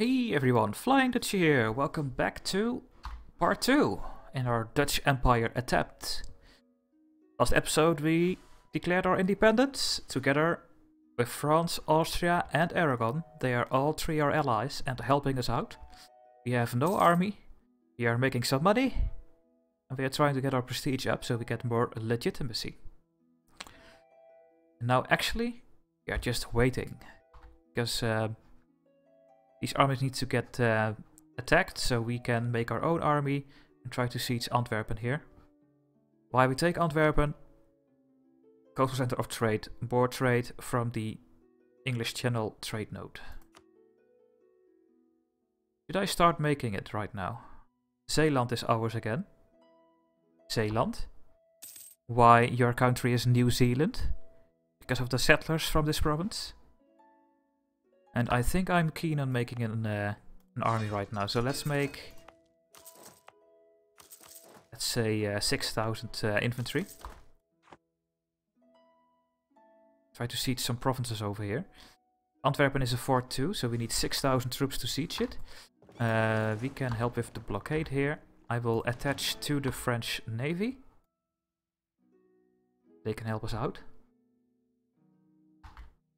Hey everyone, Flying Dutchy here. Welcome back to part 2 in our Dutch Empire attempt. Last episode we declared our independence together with France, Austria and Aragon. They are all three our allies and helping us out. We have no army, we are making some money and we are trying to get our prestige up so we get more legitimacy. now actually we are just waiting because uh, these armies need to get uh, attacked so we can make our own army and try to siege Antwerpen here. Why we take Antwerpen? Coastal center of trade, board trade from the English Channel trade node. Should I start making it right now? Zeeland is ours again. Zeeland. Why your country is New Zealand? Because of the settlers from this province? And I think I'm keen on making an, uh, an army right now. So let's make, let's say uh, 6,000 uh, infantry. Try to siege some provinces over here. Antwerpen is a fort too, so we need 6,000 troops to siege it. Uh, we can help with the blockade here. I will attach to the French Navy. They can help us out.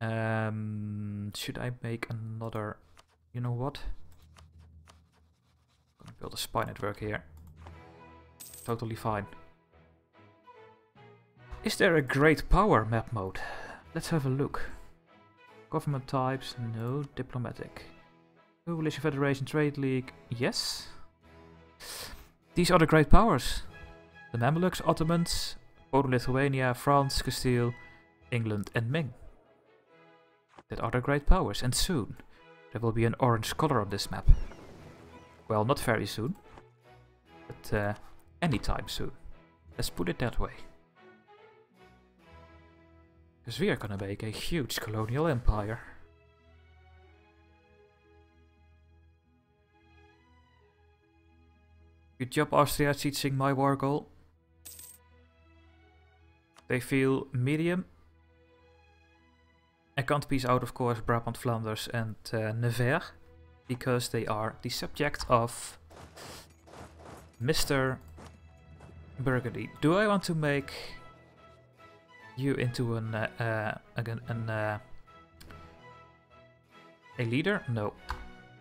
Um, should I make another... You know what? I'm gonna build a spy network here. Totally fine. Is there a great power map mode? Let's have a look. Government types, no. Diplomatic. Coalition Federation Trade League, yes. These are the great powers. The Mamluks, Ottomans, Poland-Lithuania, France, Castile, England and Ming that are the great powers, and soon there will be an orange color on this map. Well, not very soon, but uh, anytime soon. Let's put it that way. Because we are gonna make a huge colonial empire. Good job Austria teaching my war goal. They feel medium I can't piece out, of course, Brabant, Flanders and uh, Nevers, because they are the subject of Mr. Burgundy. Do I want to make you into an, uh, uh, an, uh, a leader? No,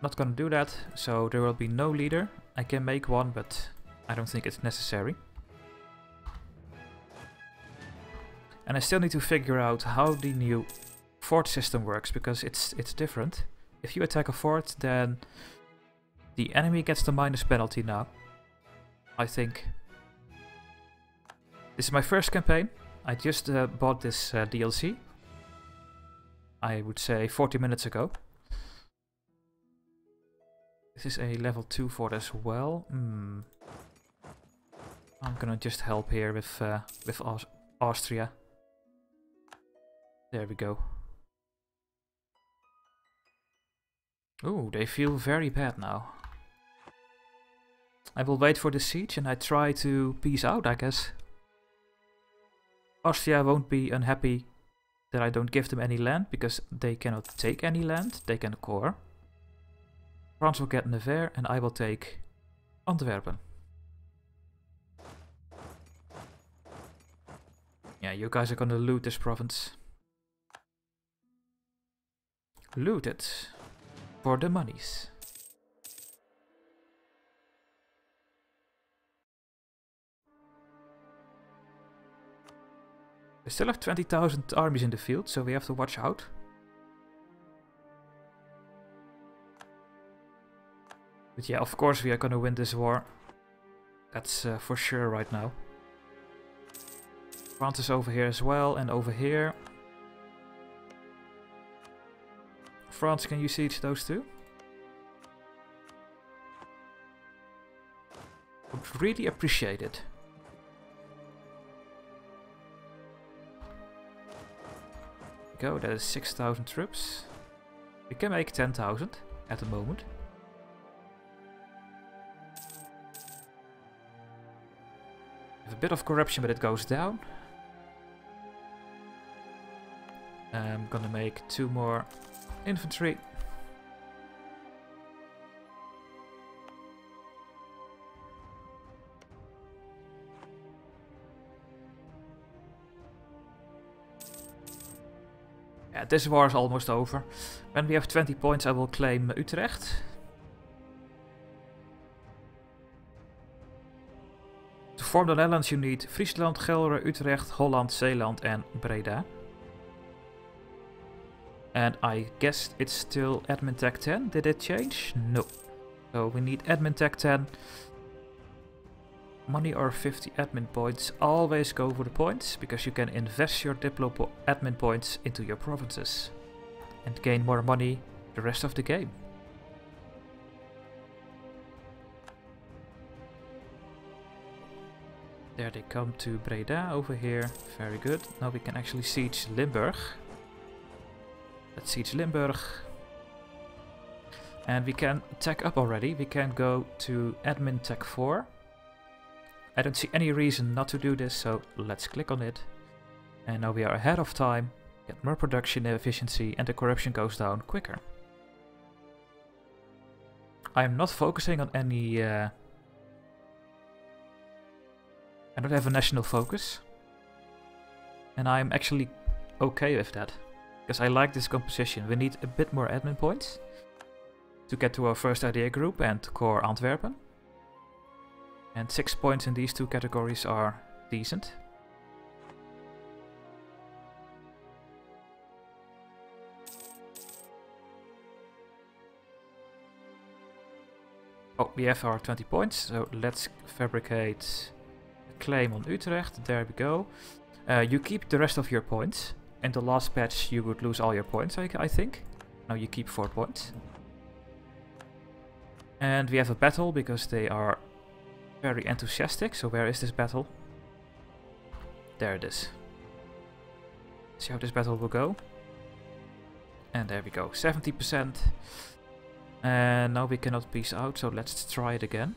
not gonna do that. So there will be no leader. I can make one, but I don't think it's necessary. And I still need to figure out how the new fort system works because it's it's different. If you attack a fort, then the enemy gets the minus penalty now. I think. This is my first campaign. I just uh, bought this uh, DLC. I would say 40 minutes ago. This is a level 2 fort as well. Hmm. I'm gonna just help here with, uh, with Aus Austria. There we go. Oh, they feel very bad now. I will wait for the siege and I try to peace out, I guess. Austria won't be unhappy that I don't give them any land, because they cannot take any land, they can core. France will get Nevers and I will take Antwerpen. Yeah, you guys are gonna loot this province. Loot it for the monies. We still have 20,000 armies in the field, so we have to watch out. But yeah, of course we are gonna win this war. That's uh, for sure right now. France is over here as well, and over here. France, can you siege those two? Would really appreciate it. Go, that is 6,000 troops. We can make 10,000 at the moment. Have a bit of corruption, but it goes down. I'm gonna make two more Infantry. Yeah, this war is almost over. When we have 20 points, I will claim Utrecht. To form the Netherlands, you need Friesland, Gelre, Utrecht, Holland, Zeeland en Breda. And I guess it's still Admin Tech 10. Did it change? No. So we need Admin Tech 10. Money or 50 admin points. Always go for the points, because you can invest your Diplo po admin points into your provinces. And gain more money the rest of the game. There they come to Breda over here. Very good. Now we can actually siege Limburg. Let's siege Limburg. And we can tech up already. We can go to admin tech 4. I don't see any reason not to do this, so let's click on it. And now we are ahead of time, get more production efficiency and the corruption goes down quicker. I'm not focusing on any... Uh, I don't have a national focus. And I'm actually okay with that. Because I like this composition. We need a bit more admin points to get to our first idea group and core Antwerpen. And 6 points in these two categories are decent. Oh, we have our 20 points, so let's fabricate a claim on Utrecht. There we go. Uh, you keep the rest of your points. In the last patch you would lose all your points, I, I think. Now you keep 4 points. And we have a battle because they are very enthusiastic. So where is this battle? There it is. See how this battle will go. And there we go, 70%. And now we cannot peace out, so let's try it again.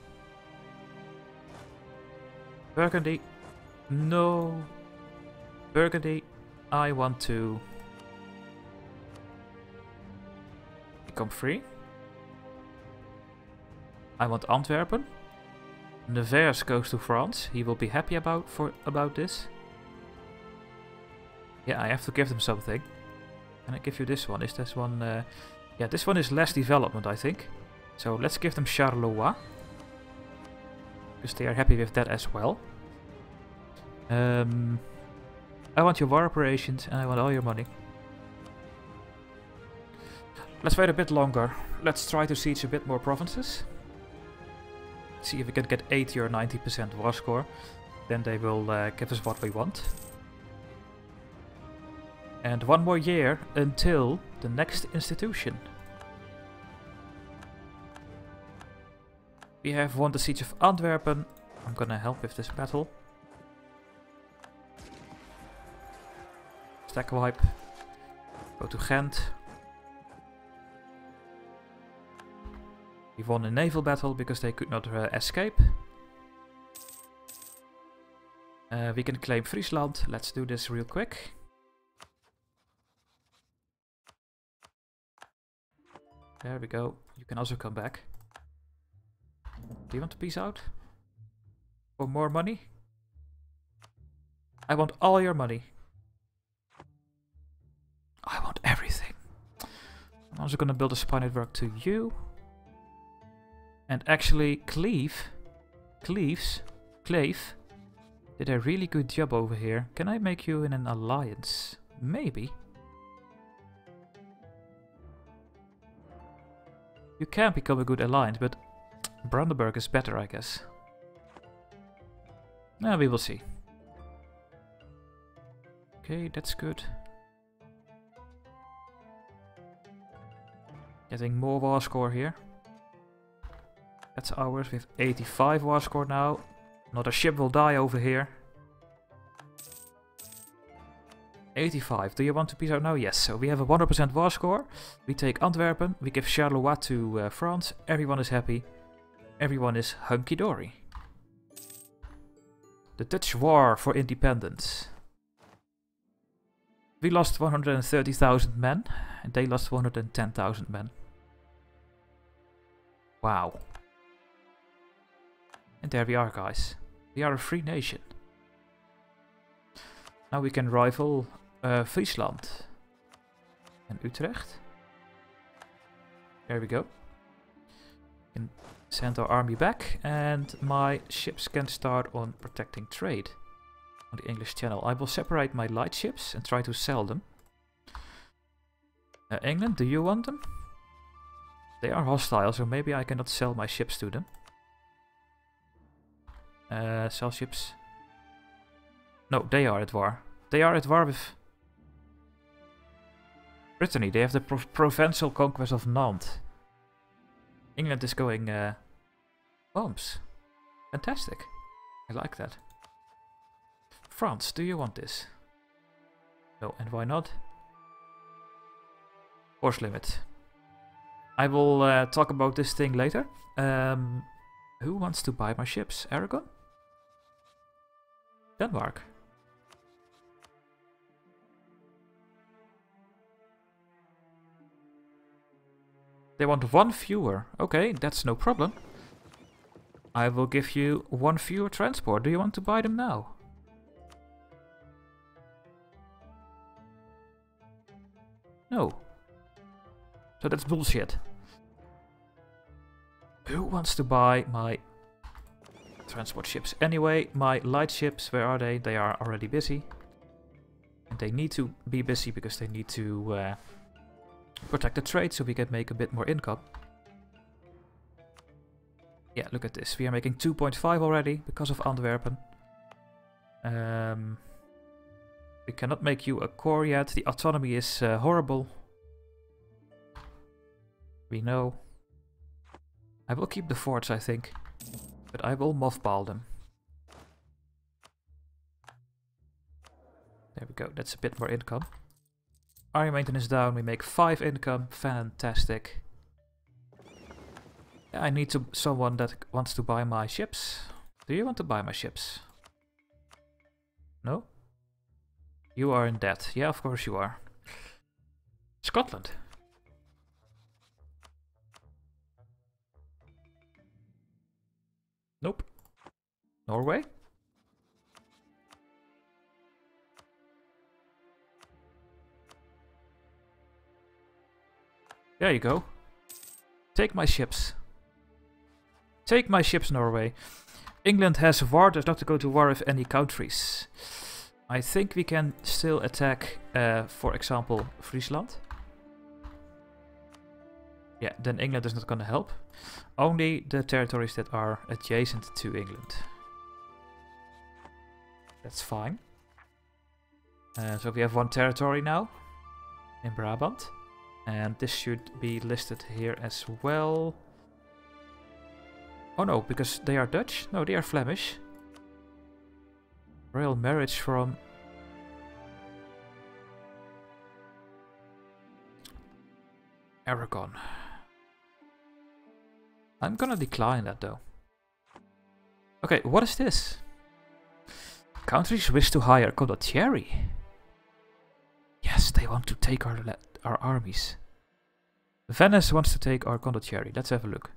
Burgundy. No. Burgundy. I want to become free. I want Antwerpen. Nevers goes to France. He will be happy about for about this. Yeah, I have to give them something. Can I give you this one? Is this one... Uh, yeah, this one is less development, I think. So let's give them Charleroi. Because they are happy with that as well. Um, I want your war reparations and I want all your money. Let's wait a bit longer. Let's try to siege a bit more provinces. See if we can get 80 or 90% war score. Then they will uh, give us what we want. And one more year until the next institution. We have won the siege of Antwerpen. I'm gonna help with this battle. Stack wipe. Go to Ghent. We won a naval battle because they could not uh, escape. Uh, we can claim Friesland. Let's do this real quick. There we go. You can also come back. Do you want to peace out? For more money? I want all your money. I'm also gonna build a spy network to you. And actually, Cleve, Cleves, Clave, did a really good job over here. Can I make you in an alliance? Maybe. You can become a good alliance, but Brandenburg is better, I guess. Now we will see. Okay, that's good. Getting more war score here. That's ours. Have 85 war score now. Not a ship will die over here. 85. Do you want to peace out now? Yes. So we have a 100% war score. We take Antwerpen. We give Charleroi to uh, France. Everyone is happy. Everyone is hunky-dory. The Dutch War for Independence. We lost 130,000 men. And they lost 110,000 men. Wow. And there we are, guys. We are a free nation. Now we can rival uh, Friesland. and Utrecht. There we go. Can send our army back and my ships can start on protecting trade on the English Channel. I will separate my light ships and try to sell them. Uh, England, do you want them? They are hostile, so maybe I cannot sell my ships to them. Uh, sell ships. No, they are at war. They are at war with Brittany. They have the pro provincial conquest of Nantes. England is going uh, bombs. Fantastic. I like that. France, do you want this? No, and why not? Force limit. I will uh, talk about this thing later. Um, who wants to buy my ships? Aragon? Denmark. They want one fewer. Okay, that's no problem. I will give you one fewer transport. Do you want to buy them now? No. So that's bullshit. Who wants to buy my transport ships? Anyway, my light ships, where are they? They are already busy. And they need to be busy because they need to uh, protect the trade so we can make a bit more income. Yeah, look at this. We are making 2.5 already because of Antwerpen. Um, we cannot make you a core yet. The autonomy is uh, horrible. We know. I will keep the forts, I think. But I will mothball them. There we go. That's a bit more income. Army maintenance down. We make 5 income. Fantastic. I need to someone that wants to buy my ships. Do you want to buy my ships? No? You are in debt. Yeah, of course you are. Scotland. Nope. Norway? There you go. Take my ships. Take my ships, Norway. England has war, does not go to war with any countries. I think we can still attack, uh, for example, Friesland. Yeah, then England is not gonna help. Only the territories that are adjacent to England. That's fine. Uh, so we have one territory now in Brabant. And this should be listed here as well. Oh no, because they are Dutch? No, they are Flemish. Royal marriage from... Aragon. I'm gonna decline that though. Okay, what is this? Countries wish to hire condottieri. Yes, they want to take our our armies. Venice wants to take our condottieri. Let's have a look.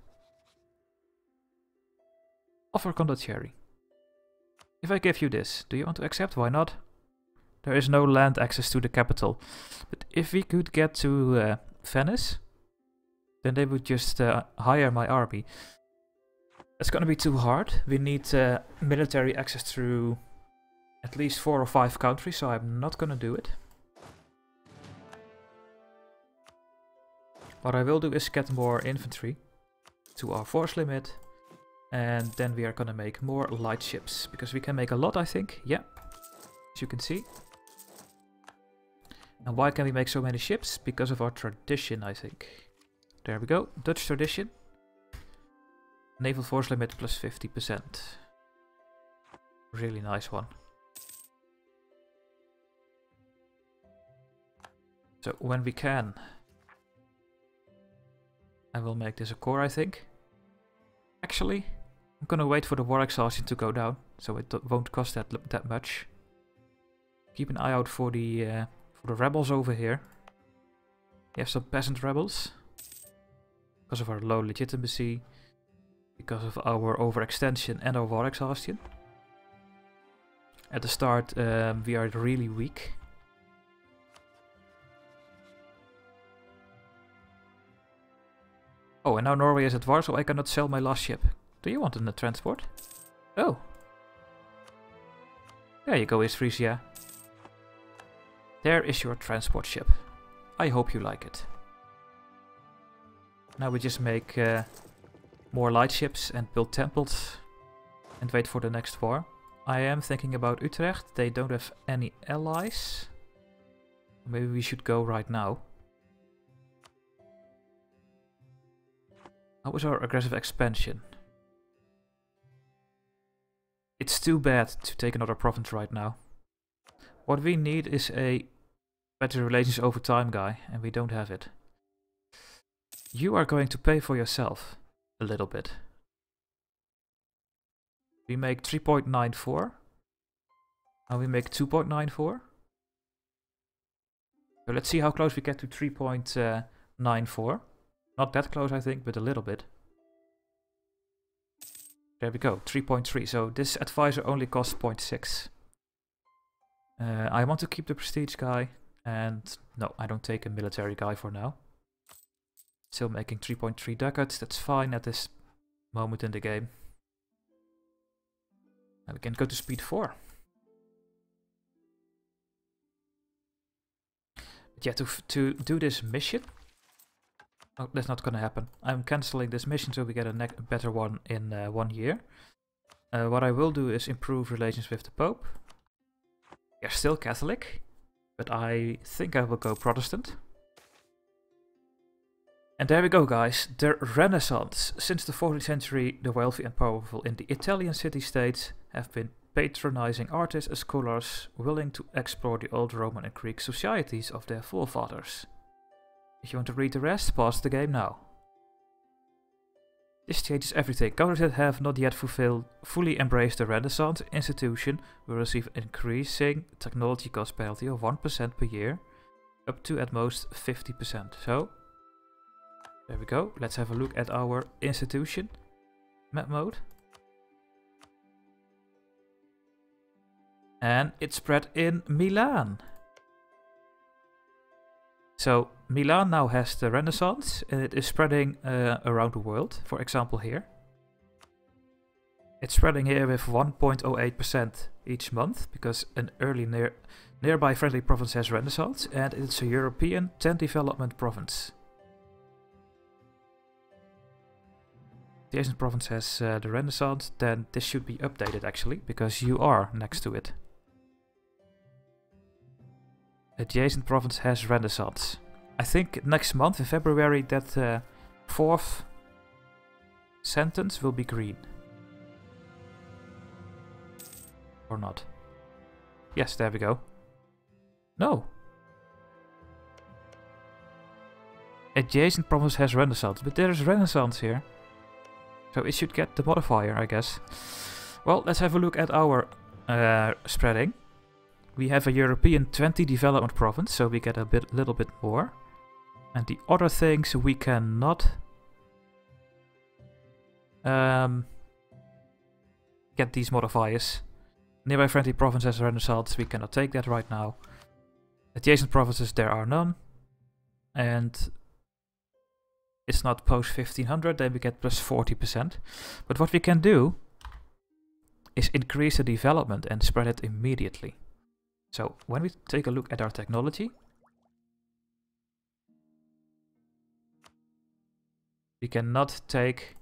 Offer condottieri. If I give you this, do you want to accept? Why not? There is no land access to the capital. But if we could get to uh, Venice, then they would just uh, hire my army. It's gonna be too hard. We need uh, military access through at least four or five countries, so I'm not gonna do it. What I will do is get more infantry to our force limit. And then we are gonna make more light ships. Because we can make a lot, I think. Yeah. As you can see. And why can we make so many ships? Because of our tradition, I think. There we go. Dutch tradition. Naval force limit plus 50%. Really nice one. So when we can I will make this a core, I think. Actually, I'm gonna wait for the war exhaustion to go down, so it won't cost that that much. Keep an eye out for the uh, for the rebels over here. We have some peasant rebels because of our low legitimacy, because of our overextension and our war exhaustion. At the start, um, we are really weak. Oh, and now Norway is at war, so I cannot sell my last ship. Do you want a transport? Oh. There you go, East Frisia. There is your transport ship. I hope you like it. Now we just make uh, more light ships and build temples and wait for the next war. I am thinking about Utrecht. They don't have any allies. Maybe we should go right now. How was our aggressive expansion? It's too bad to take another province right now. What we need is a better relations over time guy, and we don't have it. You are going to pay for yourself a little bit. We make 3.94. And we make 2.94. So let's see how close we get to 3.94. Uh, Not that close, I think, but a little bit. There we go, 3.3. So this advisor only costs 0.6. Uh, I want to keep the prestige guy. And no, I don't take a military guy for now. Still making 3.3 ducats, that's fine at this moment in the game. We can go to speed 4. But yeah, to, to do this mission... Oh, that's not gonna happen. I'm cancelling this mission so we get a better one in uh, one year. Uh, what I will do is improve relations with the Pope. They're still Catholic, but I think I will go Protestant. And there we go guys, the Renaissance. Since the 14th century, the wealthy and powerful in the Italian city-states have been patronizing artists and scholars willing to explore the old Roman and Greek societies of their forefathers. If you want to read the rest, pause the game now. This changes everything. Countries that have not yet fulfilled, fully embraced the Renaissance institution will receive increasing technology cost penalty of 1% per year, up to at most 50%. So, there we go. Let's have a look at our institution map mode. And it's spread in Milan. So Milan now has the Renaissance and it is spreading uh, around the world. For example here. It's spreading here with 1.08% each month because an early near nearby friendly province has Renaissance and it's a European 10 development province. the Asian province has uh, the Renaissance, then this should be updated actually, because you are next to it. Adjacent province has Renaissance. I think next month, in February, that uh, fourth sentence will be green. Or not. Yes, there we go. No. Adjacent province has Renaissance, but there is Renaissance here. So it should get the modifier, I guess. Well, let's have a look at our uh, spreading. We have a European 20 development province, so we get a bit, little bit more. And the other things we cannot um, get these modifiers. Nearby friendly provinces are Renaissance, we cannot take that right now. Adjacent provinces, there are none. And it's not post 1500, then we get plus 40%. But what we can do is increase the development and spread it immediately. So when we take a look at our technology, we cannot take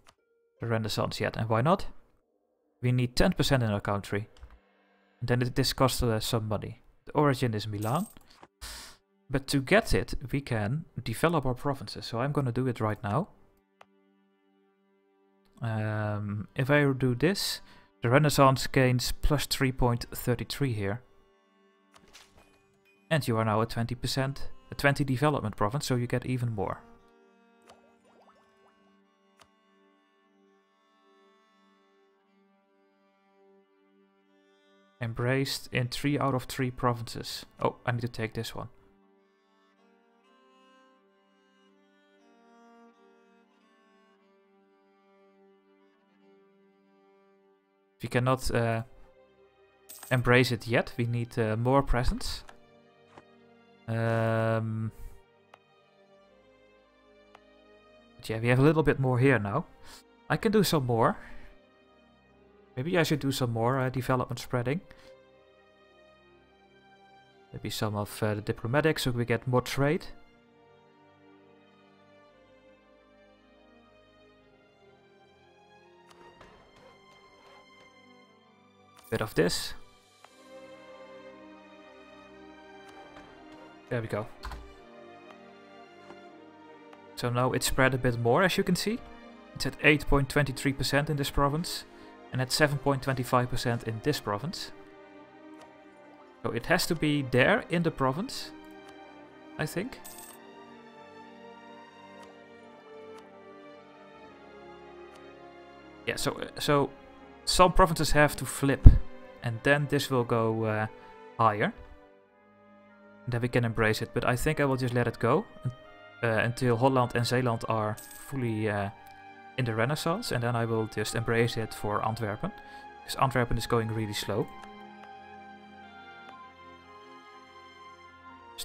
the Renaissance yet. And why not? We need 10% in our country. And then this costs uh, some money. The origin is Milan. But to get it, we can develop our provinces. So I'm going to do it right now. Um, if I do this, the Renaissance gains plus 3.33 here. And you are now at 20%, a 20 development province, so you get even more. Embraced in 3 out of 3 provinces. Oh, I need to take this one. We cannot uh, embrace it yet. We need uh, more presence. Um, But yeah, we have a little bit more here now. I can do some more. Maybe I should do some more uh, development spreading. Maybe some of uh, the diplomatic so we get more trade. Bit of this. There we go. So now it's spread a bit more as you can see. It's at 8.23% in this province and at 7.25% in this province. So it has to be there in the province, I think. Yeah, so uh, so some provinces have to flip, and then this will go uh, higher. Then we can embrace it, but I think I will just let it go uh, until Holland and Zeeland are fully uh, in the Renaissance, and then I will just embrace it for Antwerpen, because Antwerpen is going really slow.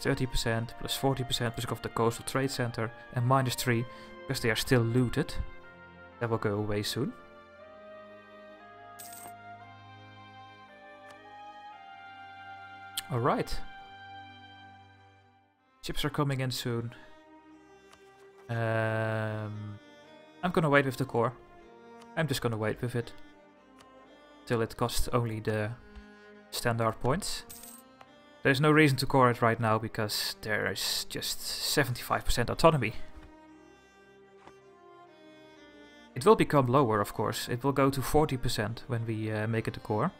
30%, plus 40% because of the coastal trade center, and minus 3 because they are still looted. That will go away soon. Alright. Chips are coming in soon. Um, I'm gonna wait with the core. I'm just gonna wait with it. Till it costs only the standard points. There's no reason to core it right now because there is just 75% autonomy. It will become lower, of course. It will go to 40% when we uh, make it a core.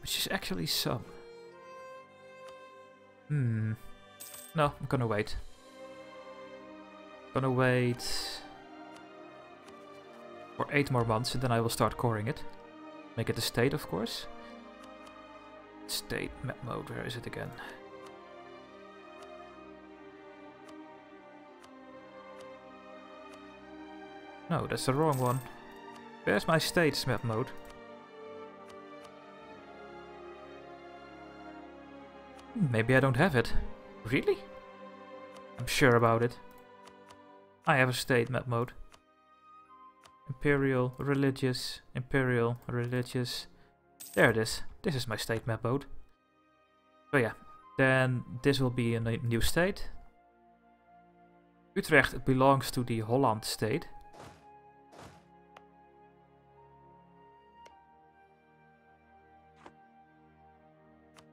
Which is actually some. Hmm. No, I'm gonna wait. Gonna wait for 8 more months and then I will start coring it. Make it a state, of course. State map mode, where is it again? No, that's the wrong one. Where's my states map mode? Maybe I don't have it. Really? I'm sure about it. I have a state map mode. Imperial, religious, imperial, religious. There it is. This is my state map mode. So yeah, then this will be a new state. Utrecht belongs to the Holland state.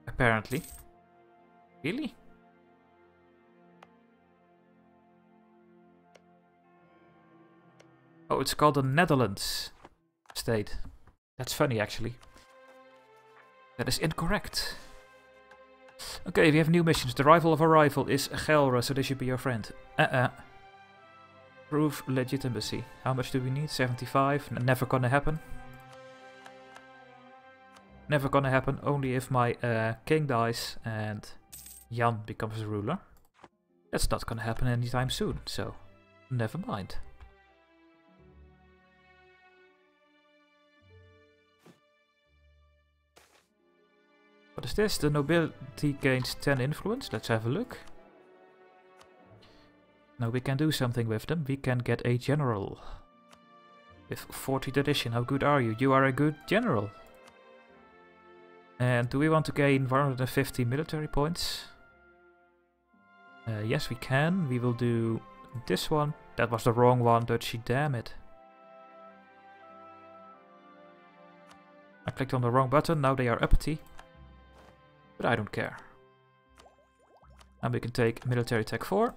Apparently. Really? Oh, it's called the Netherlands state. That's funny, actually. That is incorrect. Okay, we have new missions. The rival of a rival is Gelre, so they should be your friend. Uh-uh. Prove legitimacy. How much do we need? 75? Never gonna happen. Never gonna happen, only if my uh, king dies and Jan becomes a ruler. That's not gonna happen anytime soon, so never mind. What is this? The nobility gains 10 influence. Let's have a look. Now we can do something with them. We can get a general. With 40th edition. How good are you? You are a good general. And do we want to gain 150 military points? Uh, yes, we can. We will do this one. That was the wrong one, Dutchy, damn it. I clicked on the wrong button, now they are uppity. But I don't care. And we can take military tech 4.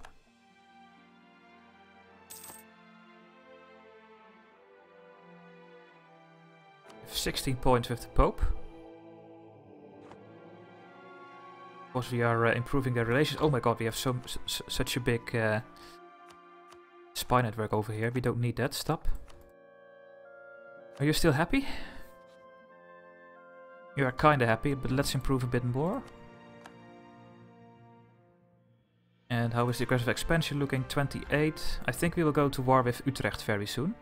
Have 16 points with the Pope. Of course, we are uh, improving their relations. Oh my god, we have so, such a big uh, spy network over here. We don't need that. Stop. Are you still happy? You are kinda happy, but let's improve a bit more. And how is the aggressive expansion looking? 28. I think we will go to war with Utrecht very soon.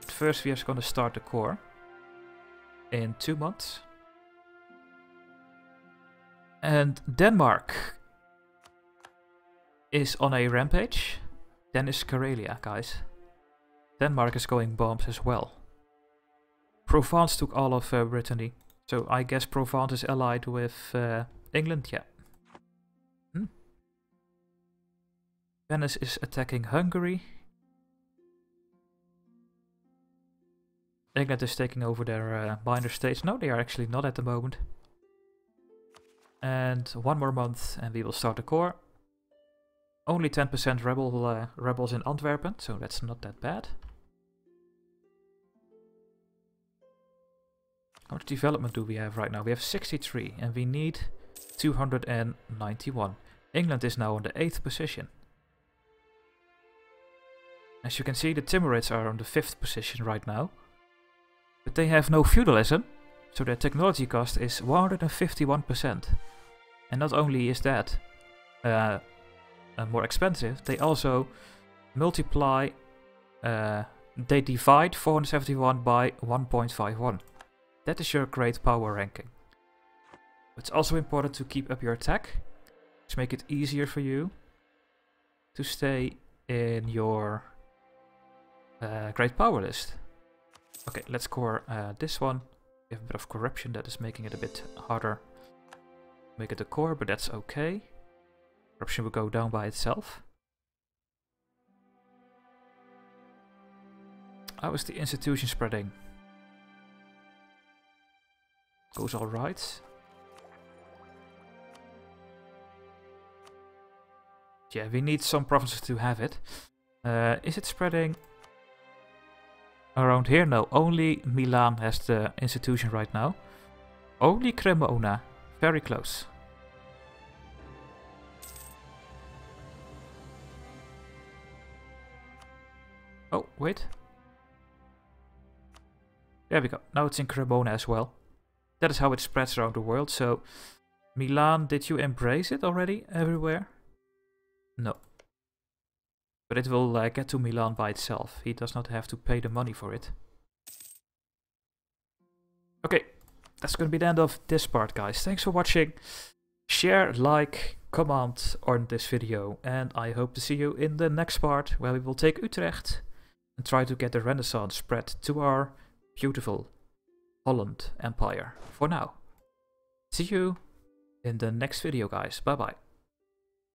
First we are going to start the core. In two months. And Denmark is on a rampage. Then is Karelia, guys. Denmark is going bombs as well. Provence took all of uh, Brittany. So I guess Provence is allied with uh, England, yeah. Hmm. Venice is attacking Hungary. England is taking over their uh, minor states. No, they are actually not at the moment. And one more month and we will start the core. Only 10% rebel uh, rebels in Antwerpen, so that's not that bad. How much development do we have right now? We have 63 and we need 291. England is now on the 8th position. As you can see, the Timurids are on the 5th position right now. But they have no feudalism, so their technology cost is 151%. And not only is that uh, uh, more expensive, they also multiply, uh, they divide 471 by 1.51. That is your great power ranking. It's also important to keep up your attack, to make it easier for you to stay in your uh, great power list. Okay, let's core uh, this one. We have a bit of corruption that is making it a bit harder. Make it a core, but that's okay. Corruption will go down by itself. How is the institution spreading? Goes alright. Yeah, we need some provinces to have it. Uh, is it spreading around here? No, only Milan has the institution right now. Only Cremona. Very close. Oh, wait. There we go. Now it's in Cremona as well. That is how it spreads around the world. So, Milan, did you embrace it already everywhere? No. But it will uh, get to Milan by itself. He does not have to pay the money for it. Okay, that's going to be the end of this part, guys. Thanks for watching. Share, like, comment on this video. And I hope to see you in the next part, where we will take Utrecht and try to get the Renaissance spread to our beautiful Holland Empire for now. See you in the next video, guys. Bye-bye.